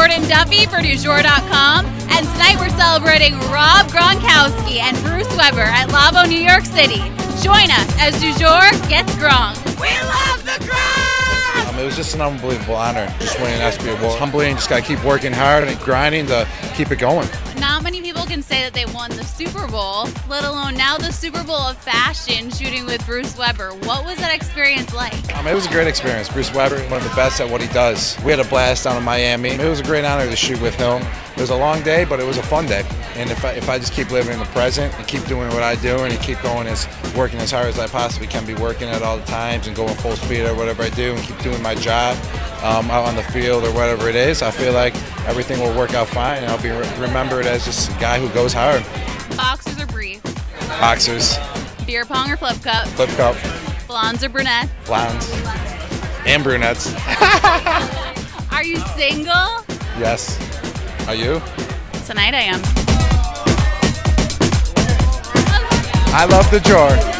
Jordan Duffy for DuJour.com, and tonight we're celebrating Rob Gronkowski and Bruce Weber at Lavo, New York City. Join us as DuJour gets Gronk. We love the Gronk! Um, it was just an unbelievable honor, just winning an ESPY award. Humbling, just got to keep working hard and grinding to keep it going. Not many people can say that they won the Super Bowl, let alone now the Super Bowl of fashion shooting with Bruce Weber. What was that experience like? Um, it was a great experience. Bruce Weber, one of the best at what he does. We had a blast down in Miami. It was a great honor to shoot with him. It was a long day, but it was a fun day. And if I, if I just keep living in the present and keep doing what I do and keep going as working as hard as I possibly can be working at all the times and going full speed or whatever I do and keep doing my job um, out on the field or whatever it is, I feel like everything will work out fine and I'll be re remembered as just a guy who goes hard. Boxers or briefs? Boxers. Beer pong or flip cup? Flip cup. Blondes or brunettes? Blondes. And brunettes. Are you single? Yes. Are you? Tonight I am. I love DuJour.